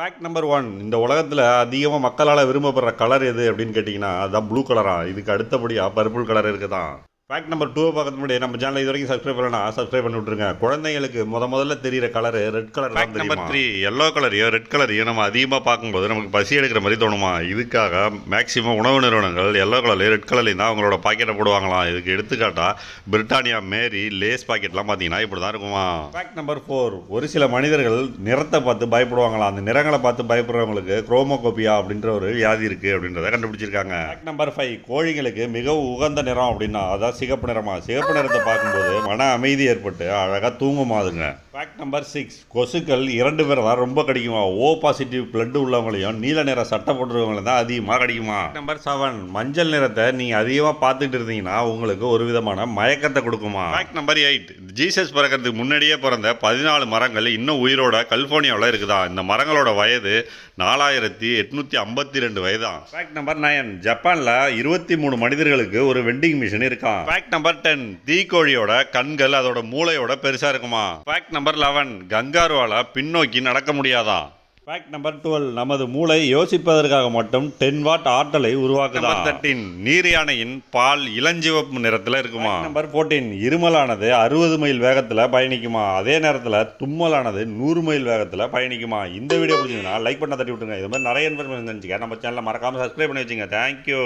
Fact number one இந்த உலகத்தில் அதிகமாக மக்களால் விரும்பப்படுற கலர் எது அப்படின்னு கேட்டிங்கன்னா அதுதான் ப்ளூ கலராக இதுக்கு அடுத்தபடியாக பர்பிள் கலர் இருக்குது தான் ஃபேக்ட் நம்பர் டூ பார்க்கறது முன்னாடி நம்ம சேனல் இது வரைக்கும் சப்ஸ்கிரைப் பண்ணலாம் சப்ஸ்கிரைப் பண்ணி விட்ருங்க குழந்தைங்களுக்கு முத முதல்ல தெரியிற colour red colour fact number three yellow கலரையும் ரெட் கலரையும் நம்ம அதிகமாக பார்க்கும்போது நமக்கு பசி எடுக்கிற மாதிரி தோணுமா? இதுக்காக மேக்ஸிமம் உணவு நிறுவனங்கள் எல்லோ கலர்லையும் ரெட் கலர்லையும் தான் அவங்களோட பாக்கெட்டை போடுவாங்களாம். இதுக்கு எடுத்துக்காட்டா பிரிட்டானியா மேரி லேஸ் பாக்கெட்லாம் பார்த்தீங்கன்னா இப்படி தான் இருக்குமா? ஃபேக்ட் நம்பர் ஃபோர் ஒரு சில மனிதர்கள் நிறத்தை பார்த்து பயப்படுவாங்களாம். அந்த நிறங்களை பார்த்து பயப்படுறவங்களுக்கு குரோமோகோபியா அப்படின்ற ஒரு வியாதி இருக்குது அப்படின்றத கண்டுபிடிச்சிருக்காங்க. ஃபேக்ட் நம்பர் ஃபைவ் கோழிகளுக்கு மிகவும் உகந்த நிறம் அப்படின்னா அதான் சிகப்பு நிறமா சிகப்பு நிறத்தை பார்க்கும்போது மன அமைதி ஏற்பட்டு அழகாக தூங்குமாதுங்க. ஃபேக்ட் நம்பர் சிக்ஸ் கொசுக்கள் இரண்டு பேரை தான் ரொம்ப கடிக்குமா? ஓ பாசிட்டிவ் பிளட் உள்ளவங்களையும் நீல நிற சட்டை போட்டுருவங்களையும் தான் அதிகமாக கடிக்குமா? நம்பர் செவன் மஞ்சள் நிறத்தை நீங்கள் அதிகமாக பார்த்துட்டு இருந்தீங்கன்னா உங்களுக்கு ஒரு விதமான மயக்கத்தை கொடுக்குமா? ஃபேக்ட் நம்பர் எயிட் ஜீசஸ் பிறக்கிறதுக்கு முன்னாடியே பிறந்த பதினாலு மரங்கள் இன்னும் உயிரோட கலிஃபோர்னியாவில் இருக்குதா? இந்த மரங்களோட வயது நாலாயிரத்தி எட்நூத்தி ஐம்பத்தி ரெண்டு வயதான் ஃபேக்ட் நம்பர் நைன் ஜப்பானில் இருபத்தி மூணு மனிதர்களுக்கு ஒரு வெண்டிங் மிஷின் இருக்கான் ஃபேக்ட் நம்பர் டென் தீக்கோழியோட கண்கள் அதோட மூளையோட பெருசா இருக்குமா? ஃபேக்ட் நம்பர் லெவன் கங்காருவால பின்னோக்கி நடக்க முடியாதா? ஃபேக்ட் நம்பர் டுவெல் நமது மூளை யோசிப்பதற்காக மட்டும் டென் வாட் ஆற்றலை உருவாக்குதா? தேர்ட்டின் நீர் யானையின் பால் இளஞ்சிவப்பு நிறத்தில் இருக்குமா? நம்பர் ஃபோர்டீன் இருமலானது அறுபது மைல் வேகத்தில் பயணிக்குமா? அதே நேரத்தில் தும்மலானது நூறு மைல் வேகத்தில் பயணிக்குமா? இந்த வீடியோ பிடிச்சதுன்னா லைக் பண்ண தட்டி விட்டுருங்க. இது மாதிரி நிறைய இன்ஃபர்மேஷன் தெரிஞ்சுக்க. நம்ம சேனலை மறக்காம சப்ஸ்கிரைப் பண்ணி வச்சுங்க. தேங்க்யூ